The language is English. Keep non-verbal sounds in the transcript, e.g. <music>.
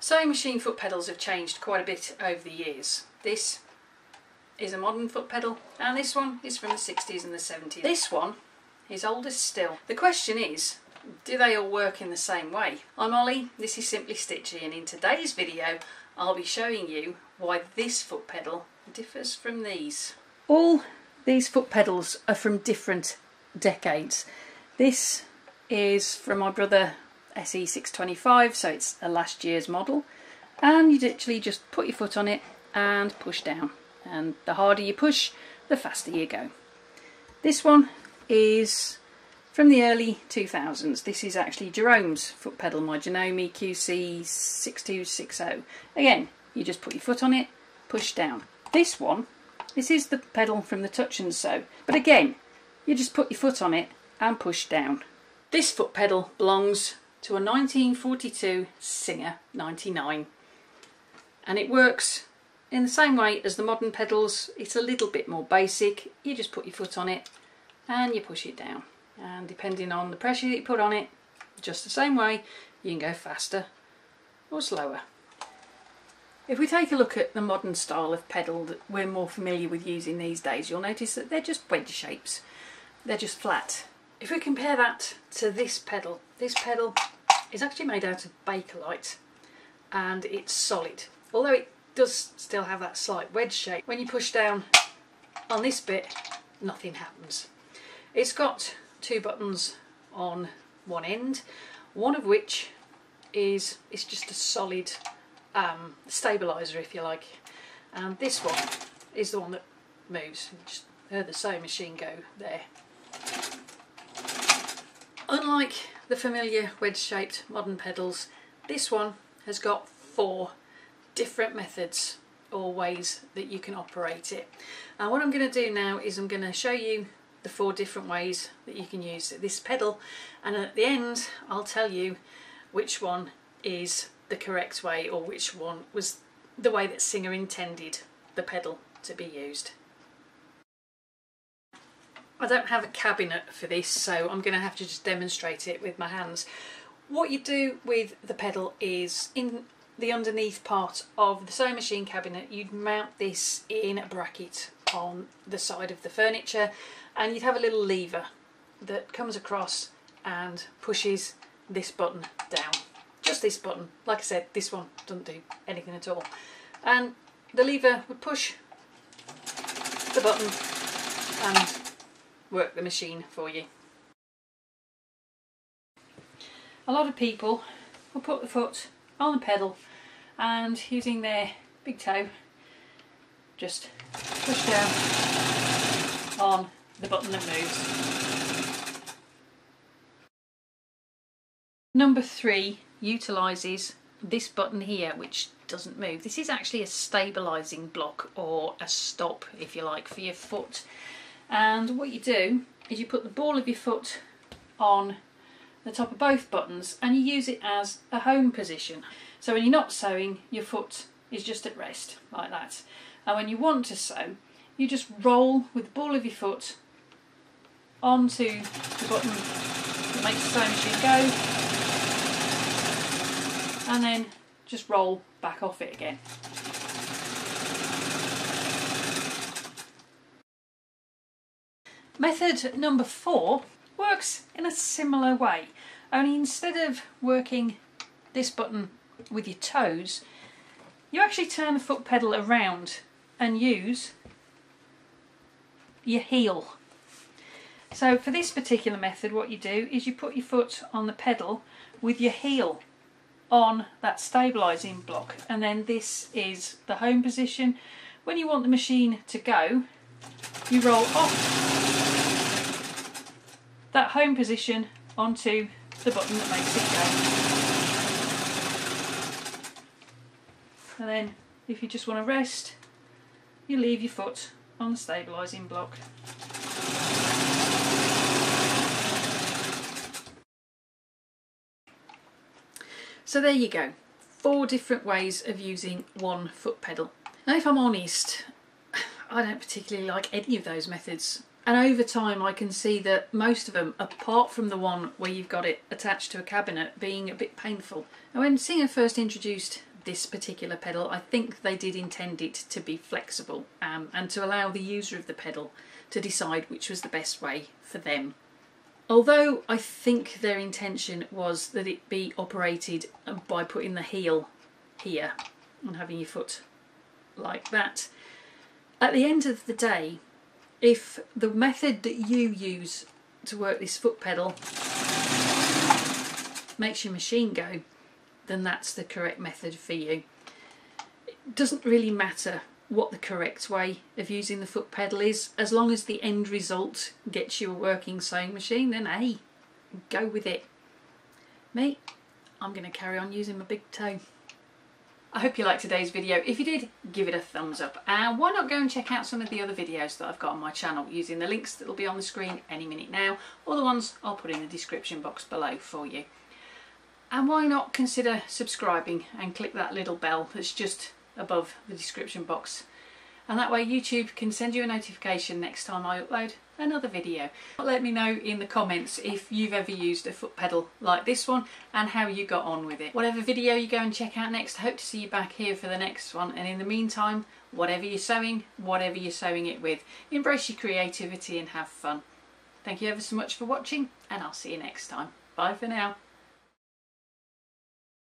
Sewing machine foot pedals have changed quite a bit over the years. This is a modern foot pedal and this one is from the 60s and the 70s. This one is older still. The question is, do they all work in the same way? I'm Ollie, this is Simply Stitchy and in today's video I'll be showing you why this foot pedal differs from these. All these foot pedals are from different decades. This is from my Brother SE625 so it's a last year's model and you literally just put your foot on it and push down and the harder you push the faster you go. This one is from the early 2000s. This is actually Janome's foot pedal, my Janome QC6260. Again, you just put your foot on it, push down. This one, this is the pedal from the Touch and Sew, but again, you just put your foot on it and push down. This foot pedal belongs to a 1942 Singer 99 and it works in the same way as the modern pedals. It's a little bit more basic. You just put your foot on it and you push it down. And depending on the pressure that you put on it just the same way you can go faster or slower. If we take a look at the modern style of pedal that we're more familiar with using these days you'll notice that they're just wedge shapes. They're just flat if we compare that to this pedal, this pedal is actually made out of Bakelite and it's solid. Although it does still have that slight wedge shape, when you push down on this bit, nothing happens. It's got two buttons on one end, one of which is it's just a solid um, stabiliser if you like and this one is the one that moves. Just heard the sewing machine go there. Unlike the familiar wedge-shaped modern pedals, this one has got four different methods or ways that you can operate it. And what I'm going to do now is I'm going to show you the four different ways that you can use this pedal and at the end I'll tell you which one is the correct way or which one was the way that Singer intended the pedal to be used. I don't have a cabinet for this so I'm going to have to just demonstrate it with my hands. What you do with the pedal is in the underneath part of the sewing machine cabinet you'd mount this in a bracket on the side of the furniture and you'd have a little lever that comes across and pushes this button down. Just this button. Like I said, this one doesn't do anything at all. And the lever would push the button and work the machine for you. A lot of people will put the foot on the pedal and using their big toe just push down on the button that moves. Number three utilises this button here which doesn't move. This is actually a stabilising block or a stop if you like for your foot and what you do is you put the ball of your foot on the top of both buttons and you use it as a home position. So when you're not sewing, your foot is just at rest, like that. And when you want to sew, you just roll with the ball of your foot onto the button that makes the sewing machine go, and then just roll back off it again. Method number four works in a similar way, only instead of working this button with your toes, you actually turn the foot pedal around and use your heel. So for this particular method what you do is you put your foot on the pedal with your heel on that stabilising block and then this is the home position. When you want the machine to go you roll off that home position onto the button that makes it go. And then if you just want to rest, you leave your foot on the stabilising block. So there you go, four different ways of using one foot pedal. Now if I'm honest, <sighs> I don't particularly like any of those methods And over time, I can see that most of them, apart from the one where you've got it attached to a cabinet, being a bit painful. And when Singer first introduced this particular pedal, I think they did intend it to be flexible um, and to allow the user of the pedal to decide which was the best way for them. Although I think their intention was that it be operated by putting the heel here and having your foot like that, at the end of the day, if the method that you use to work this foot pedal makes your machine go, then that's the correct method for you. It doesn't really matter what the correct way of using the foot pedal is, as long as the end result gets you a working sewing machine, then hey, go with it. Me, I'm going to carry on using my big toe. I hope you liked today's video. If you did, give it a thumbs up. And why not go and check out some of the other videos that I've got on my channel using the links that will be on the screen any minute now, or the ones I'll put in the description box below for you. And why not consider subscribing and click that little bell that's just above the description box. And that way YouTube can send you a notification next time I upload another video. Let me know in the comments if you've ever used a foot pedal like this one and how you got on with it. Whatever video you go and check out next, I hope to see you back here for the next one. And in the meantime, whatever you're sewing, whatever you're sewing it with, embrace your creativity and have fun. Thank you ever so much for watching and I'll see you next time. Bye for now.